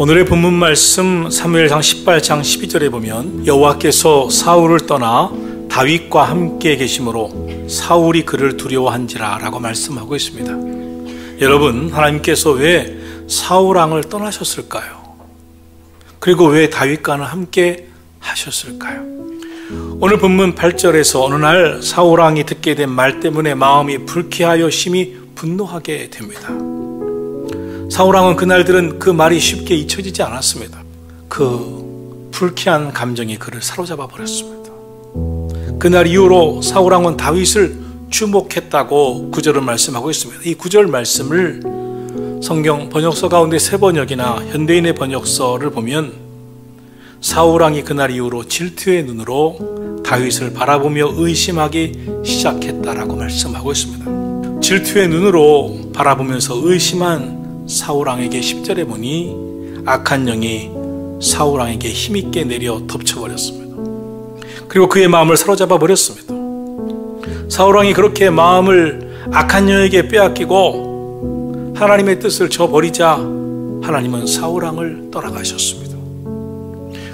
오늘의 본문 말씀 사무엘상 18장 12절에 보면 여호와께서 사울을 떠나 다윗과 함께 계심으로 사울이 그를 두려워한지라라고 말씀하고 있습니다. 여러분, 하나님께서 왜 사울 왕을 떠나셨을까요? 그리고 왜 다윗과는 함께 하셨을까요? 오늘 본문 8절에서 어느 날 사울 왕이 듣게 된 말 때문에 마음이 불쾌하여 심히 분노하게 됩니다. 사울왕은 그날 들은 그 말이 쉽게 잊혀지지 않았습니다. 그 불쾌한 감정이 그를 사로잡아 버렸습니다. 그날 이후로 사울왕은 다윗을 주목했다고 구절을 말씀하고 있습니다. 이 구절 말씀을 성경 번역서 가운데 세 번역이나 현대인의 번역서를 보면 사울왕이 그날 이후로 질투의 눈으로 다윗을 바라보며 의심하기 시작했다라고 말씀하고 있습니다. 질투의 눈으로 바라보면서 의심한 사울왕에게 10절에 보니 악한 영이 사울왕에게 힘있게 내려 덮쳐버렸습니다. 그리고 그의 마음을 사로잡아 버렸습니다. 사울왕이 그렇게 마음을 악한 영에게 빼앗기고 하나님의 뜻을 저버리자 하나님은 사울왕을 떠나가셨습니다.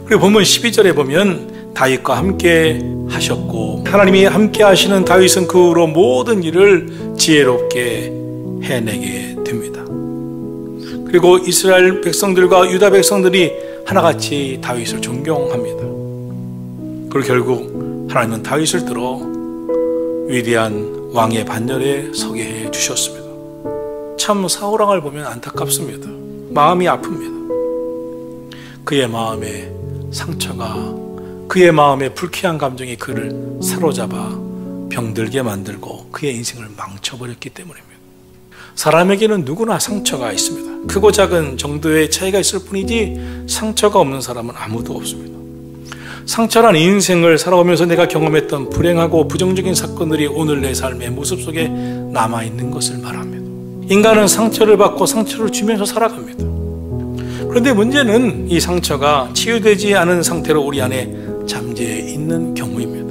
그리고 보면 12절에 보면 다윗과 함께 하셨고 하나님이 함께 하시는 다윗은 그 후로 모든 일을 지혜롭게 해내게 됩니다. 그리고 이스라엘 백성들과 유다 백성들이 하나같이 다윗을 존경합니다. 그리고 결국 하나님은 다윗을 들어 위대한 왕의 반열에 서게 해 주셨습니다. 참 사울왕을 보면 안타깝습니다. 마음이 아픕니다. 그의 마음에 상처가 그의 마음에 불쾌한 감정이 그를 사로잡아 병들게 만들고 그의 인생을 망쳐버렸기 때문입니다. 사람에게는 누구나 상처가 있습니다. 크고 작은 정도의 차이가 있을 뿐이지 상처가 없는 사람은 아무도 없습니다. 상처란 인생을 살아오면서 내가 경험했던 불행하고 부정적인 사건들이 오늘 내 삶의 모습 속에 남아 있는 것을 말합니다. 인간은 상처를 받고 상처를 주면서 살아갑니다. 그런데 문제는 이 상처가 치유되지 않은 상태로 우리 안에 잠재해 있는 경우입니다.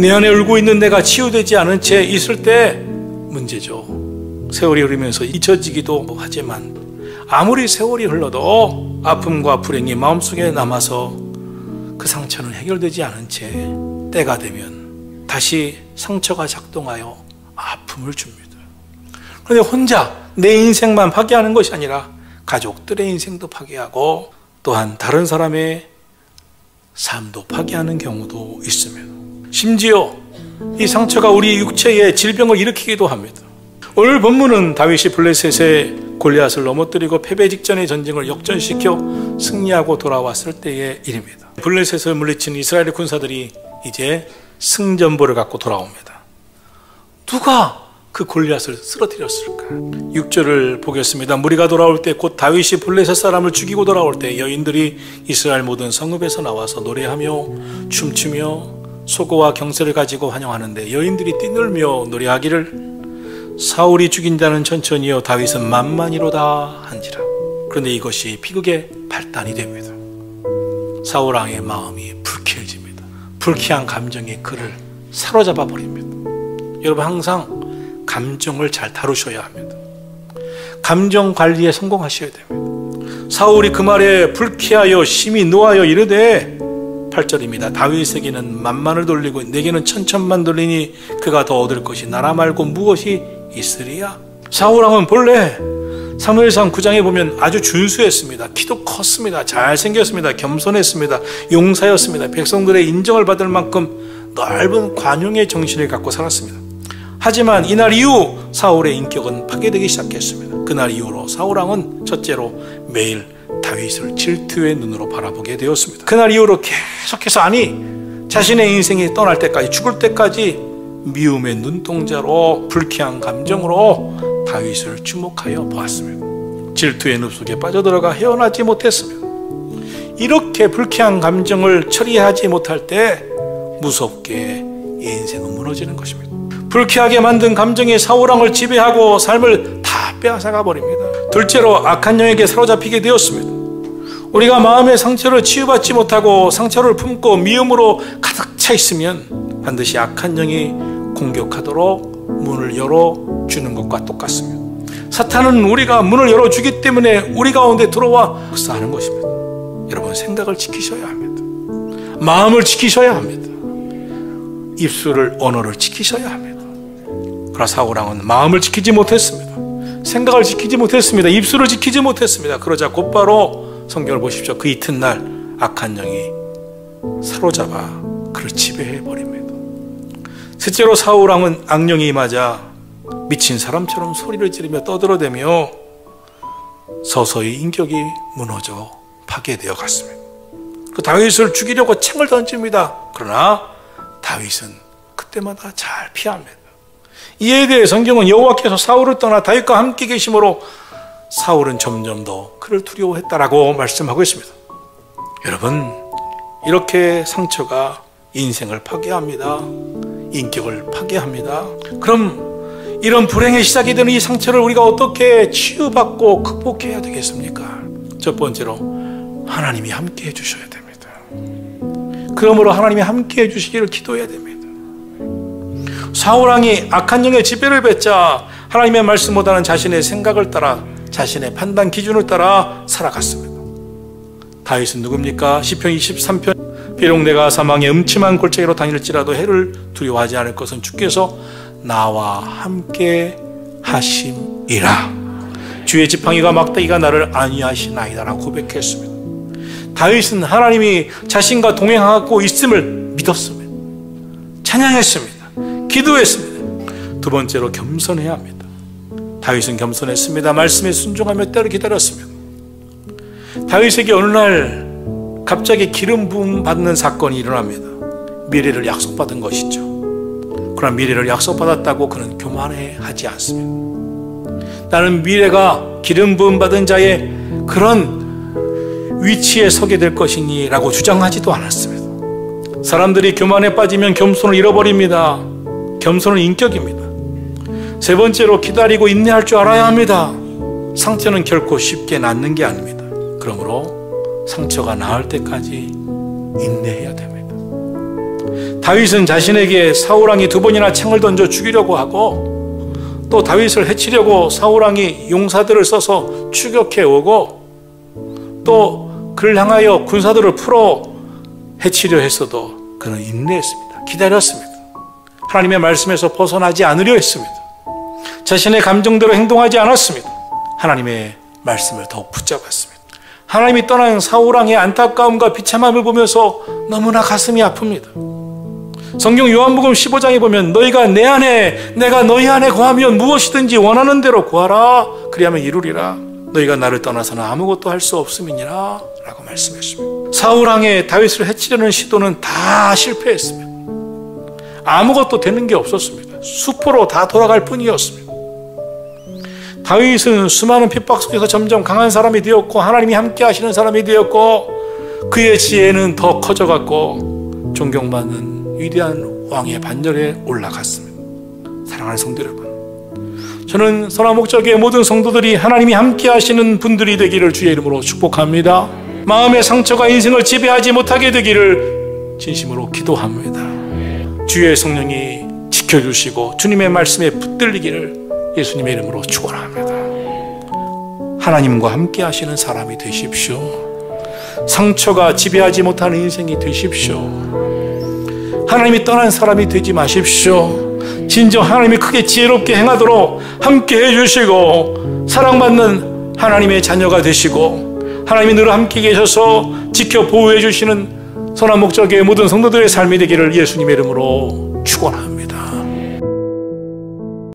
내 안에 울고 있는 내가 치유되지 않은 채 있을 때 문제죠. 세월이 흐르면서 잊혀지기도 하지만 아무리 세월이 흘러도 아픔과 불행이 마음속에 남아서 그 상처는 해결되지 않은 채 때가 되면 다시 상처가 작동하여 아픔을 줍니다. 그런데 혼자 내 인생만 파괴하는 것이 아니라 가족들의 인생도 파괴하고 또한 다른 사람의 삶도 파괴하는 경우도 있습니다. 심지어 이 상처가 우리 육체에 질병을 일으키기도 합니다. 오늘 본문은 다윗이 블레셋의 골리앗을 넘어뜨리고 패배 직전의 전쟁을 역전시켜 승리하고 돌아왔을 때의 일입니다. 블레셋을 물리친 이스라엘의 군사들이 이제 승전보를 갖고 돌아옵니다. 누가 그 골리앗을 쓰러뜨렸을까? 6절을 보겠습니다. 무리가 돌아올 때 곧 다윗이 블레셋 사람을 죽이고 돌아올 때 여인들이 이스라엘 모든 성읍에서 나와서 노래하며 춤추며 소고와 경세를 가지고 환영하는데 여인들이 뛰놀며 노래하기를 사울이 죽인 자는 천천히요 다윗은 만만히로다 한지라. 그런데 이것이 비극의 발단이 됩니다. 사울 왕의 마음이 불쾌해집니다. 불쾌한 감정이 그를 사로잡아 버립니다. 여러분 항상 감정을 잘 다루셔야 합니다. 감정 관리에 성공하셔야 됩니다. 사울이 그 말에 불쾌하여 심히 노하여 이르되 8절입니다. 다윗에게는 만만을 돌리고 내게는 천천만 돌리니 그가 더 얻을 것이 나라 말고 무엇이 있으리야? 사울왕은 본래 사무엘상 9장에 보면 아주 준수했습니다. 키도 컸습니다. 잘생겼습니다. 겸손했습니다. 용사였습니다. 백성들의 인정을 받을 만큼 넓은 관용의 정신을 갖고 살았습니다. 하지만 이날 이후 사울의 인격은 파괴되기 시작했습니다. 그날 이후로 사울왕은 첫째로 매일 다윗을 질투의 눈으로 바라보게 되었습니다. 그날 이후로 계속해서 아니 자신의 인생이 떠날 때까지 죽을 때까지 미움의 눈동자로 불쾌한 감정으로 다윗을 주목하여 보았습니다. 질투의 늪 속에 빠져들어가 헤어나지 못했습니다. 이렇게 불쾌한 감정을 처리하지 못할 때 무섭게 인생은 무너지는 것입니다. 불쾌하게 만든 감정이 사울왕을 지배하고 삶을 다 빼앗아가 버립니다. 둘째로 악한 영에게 사로잡히게 되었습니다. 우리가 마음의 상처를 치유받지 못하고 상처를 품고 미움으로 가득 차 있으면 반드시 악한 영이 공격하도록 문을 열어주는 것과 똑같습니다. 사탄은 우리가 문을 열어주기 때문에 우리 가운데 들어와 역사하는 것입니다. 여러분 생각을 지키셔야 합니다. 마음을 지키셔야 합니다. 입술을 언어를 지키셔야 합니다. 그러나 사우랑은 마음을 지키지 못했습니다. 생각을 지키지 못했습니다. 입술을 지키지 못했습니다. 그러자 곧바로 성경을 보십시오. 그 이튿날 악한 영이 사로잡아 그를 지배해. 셋째로 사우랑은 악령이 임하자 미친 사람처럼 소리를 지르며 떠들어대며 서서히 인격이 무너져 파괴되어 갔습니다. 그 다윗을 죽이려고 창을 던집니다. 그러나 다윗은 그때마다 잘 피합니다. 이에 대해 성경은 여호와께서 사울을 떠나 다윗과 함께 계심으로 사울은 점점 더 그를 두려워했다라고 말씀하고 있습니다. 여러분 이렇게 상처가 인생을 파괴합니다. 인격을 파괴합니다. 그럼 이런 불행의 시작이 되는 이 상처를 우리가 어떻게 치유받고 극복해야 되겠습니까? 첫 번째로 하나님이 함께 해주셔야 됩니다. 그러므로 하나님이 함께 해주시기를 기도해야 됩니다. 사울왕이 악한 영의 지배를 뱉자 하나님의 말씀보다는 자신의 생각을 따라 자신의 판단 기준을 따라 살아갔습니다. 다윗은 누굽니까? 시편 23편 비록 내가 사망의 음침한 골짜기로 다닐지라도 해를 두려워하지 않을 것은 주께서 나와 함께 하심이라. 주의 지팡이가 막대기가 나를 안위하시나이다라고 고백했습니다. 다윗은 하나님이 자신과 동행하고 있음을 믿었습니다. 찬양했습니다. 기도했습니다. 두 번째로 겸손해야 합니다. 다윗은 겸손했습니다. 말씀에 순종하며 때를 기다렸습니다. 다윗에게 어느 날 갑자기 기름 부음 받는 사건이 일어납니다. 미래를 약속받은 것이죠. 그러나 미래를 약속받았다고 그는 교만해하지 않습니다. 나는 미래가 기름 부음 받은 자의 그런 위치에 서게 될 것이니라고 주장하지도 않았습니다. 사람들이 교만에 빠지면 겸손을 잃어버립니다. 겸손은 인격입니다. 세 번째로 기다리고 인내할 줄 알아야 합니다. 상처는 결코 쉽게 낫는 게 아닙니다. 그러므로 상처가 나을 때까지 인내해야 됩니다. 다윗은 자신에게 사울왕이 두 번이나 창을 던져 죽이려고 하고 또 다윗을 해치려고 사울왕이 용사들을 써서 추격해 오고 또 그를 향하여 군사들을 풀어 해치려 했어도 그는 인내했습니다. 기다렸습니다. 하나님의 말씀에서 벗어나지 않으려 했습니다. 자신의 감정대로 행동하지 않았습니다. 하나님의 말씀을 더 붙잡았습니다. 하나님이 떠난 사울왕의 안타까움과 비참함을 보면서 너무나 가슴이 아픕니다. 성경 요한복음 15장에 보면 너희가 내 안에 내가 너희 안에 거하면 무엇이든지 원하는 대로 구하라 그리하면 이루리라 너희가 나를 떠나서는 아무것도 할 수 없음이니라 라고 말씀했습니다. 사울 왕의 다윗을 해치려는 시도는 다 실패했습니다. 아무것도 되는 게 없었습니다. 수포로 다 돌아갈 뿐이었습니다. 다윗은 수많은 핍박 속에서 점점 강한 사람이 되었고 하나님이 함께 하시는 사람이 되었고 그의 지혜는 더 커져갔고 존경받는 위대한 왕의 반열에 올라갔습니다. 사랑하는 성도 여러분 저는 선한 목적의 모든 성도들이 하나님이 함께 하시는 분들이 되기를 주의 이름으로 축복합니다. 마음의 상처가 인생을 지배하지 못하게 되기를 진심으로 기도합니다. 주의 성령이 지켜주시고 주님의 말씀에 붙들리기를 예수님의 이름으로 축원합니다. 하나님과 함께 하시는 사람이 되십시오. 상처가 지배하지 못하는 인생이 되십시오. 하나님이 떠난 사람이 되지 마십시오. 진정 하나님이 크게 지혜롭게 행하도록 함께 해주시고 사랑받는 하나님의 자녀가 되시고 하나님이 늘 함께 계셔서 지켜 보호해 주시는 선한 목적의 모든 성도들의 삶이 되기를 예수님의 이름으로 축원합니다.